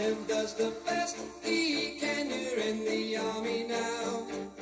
and does the best he can. You're in the army now.